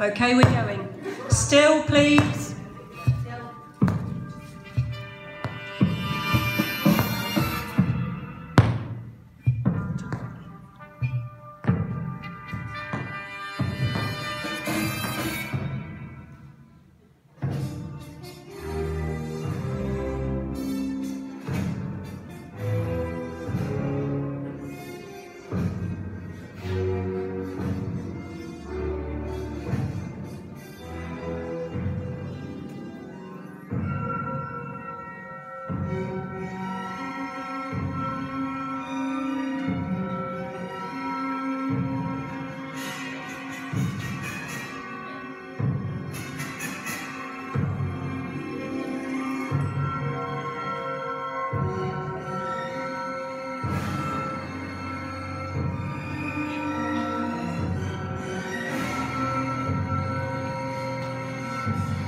Okay, we're going. Still, please. Jesus.